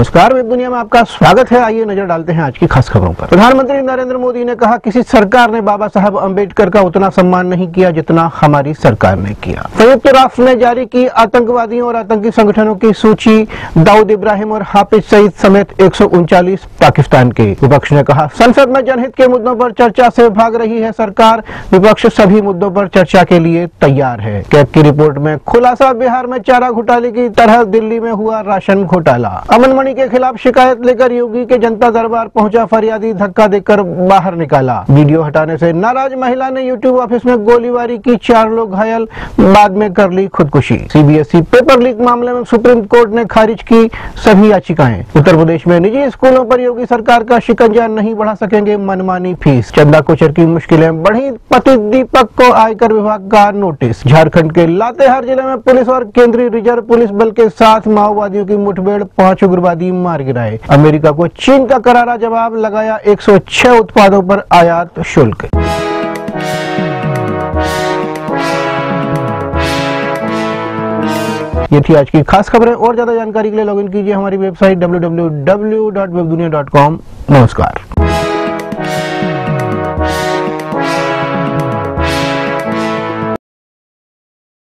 नमस्कार वेब दुनिया में आपका स्वागत है। आइए नज़र डालते हैं आज की खास खबरों पर। प्रधानमंत्री नरेंद्र मोदी ने कहा, किसी सरकार ने बाबा साहब अंबेडकर का उतना सम्मान नहीं किया जितना हमारी सरकार ने किया। संयुक्त राष्ट्र ने जारी की आतंकवादियों और आतंकी संगठनों की सूची, दाऊद इब्राहिम और हाफिज सईद समेत एक पाकिस्तान के विपक्ष ने कहा। संसद में जनहित के मुद्दों पर चर्चा से भाग रही है सरकार। विपक्ष सभी मुद्दों पर चर्चा के लिए तैयार है। कैब की रिपोर्ट में खुलासा, बिहार में चारा घोटाले की तरह दिल्ली में हुआ राशन घोटाला। अमन मणि के खिलाफ शिकायत लेकर योगी के जनता दरबार पहुँचा, फरियादी धक्का देकर बाहर निकाला। वीडियो हटाने से नाराज़ महिला ने यूट्यूब ऑफ़िस में गोलीबारी की, चार लोग घायल, बाद में कर ली खुदकुशी। सीबीएसई पेपर लीक मामले में सुप्रीम कोर्ट ने खारिज की सभी याचिकाएँ। उत्तर प्रदेश में निजी स्कूलों पर योगी सरकार का शिकंजा नहीं बढ़ा सकेंगे मनमानी फ़ीस। चंदा कोचर की मुश्किलें बढ़ी, पति दीपक को आयकर विभाग का नोटिस। झारखंड के लातेहार ज़िले में पुलिस और केंद्रीय रिज़र्व पुलिस बल के साथ माओवादियों की मुठभेड़, पाँच उग्रवादी मार गिराए अमेरिका को चीन का करारा जवाब लगाया 106 उत्पादों पर आयात शुल्क। ये थी आज की खास खबरें। और ज़्यादा जानकारी के लिए लॉगिन कीजिए हमारी वेबसाइट डब्ल्यू नमस्कार।